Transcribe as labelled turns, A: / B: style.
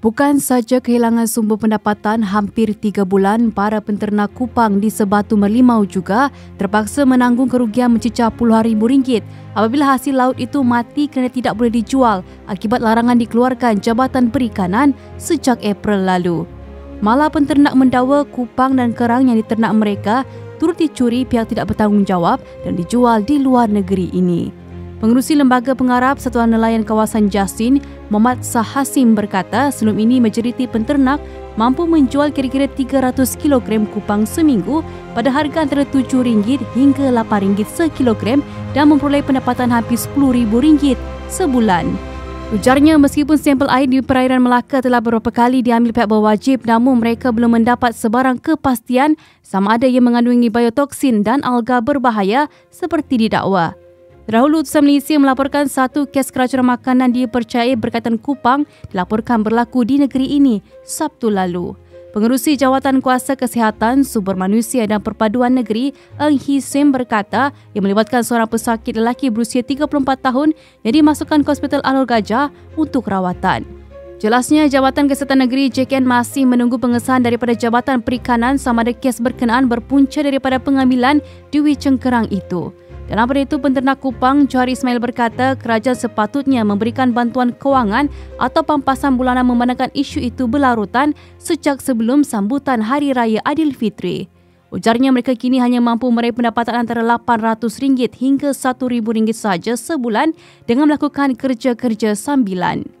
A: Bukan saja kehilangan sumber pendapatan hampir tiga bulan, para penternak kupang di Sebatu Merlimau juga terpaksa menanggung kerugian mencecah puluhan ribu ringgit apabila hasil laut itu mati kerana tidak boleh dijual akibat larangan dikeluarkan Jabatan Perikanan sejak April lalu. Malah penternak mendakwa kupang dan kerang yang diternak mereka turut dicuri pihak tidak bertanggungjawab dan dijual di luar negeri ini. Pengerusi Lembaga Pengarap Satuan Nelayan Kawasan Jasin, Muhammad Sahasim berkata sebelum ini majoriti penternak mampu menjual kira-kira 300 kg kupang seminggu pada harga antara RM7 hingga RM8 sekilogram dan memperoleh pendapatan hampir RM10,000 sebulan. Ujarnya meskipun sampel air di perairan Melaka telah beberapa kali diambil pihak berwajib namun mereka belum mendapat sebarang kepastian sama ada ia mengandungi biotoksin dan alga berbahaya seperti didakwa. Terdahulu Utusan Malaysia melaporkan satu kes keracunan makanan dipercayai berkaitan kupang dilaporkan berlaku di negeri ini Sabtu lalu. Pengerusi Jawatan Kuasa Kesihatan, Sumber Manusia dan Perpaduan Negeri, Eng Hee Sim berkata yang melibatkan seorang pesakit lelaki berusia 34 tahun yang dimasukkan ke Hospital Alor Gajah untuk rawatan. Jelasnya, Jabatan Kesihatan Negeri JKN masih menunggu pengesahan daripada Jabatan Perikanan sama ada kes berkenaan berpunca daripada pengambilan Dewi Cengkerang itu. Dalam pada itu, penternak kupang Johari Ismail berkata kerajaan sepatutnya memberikan bantuan kewangan atau pampasan bulanan memandangkan isu itu berlarutan sejak sebelum sambutan Hari Raya Aidilfitri. Ujarnya mereka kini hanya mampu meraih pendapatan antara RM800 hingga RM1,000 saja sebulan dengan melakukan kerja-kerja sambilan.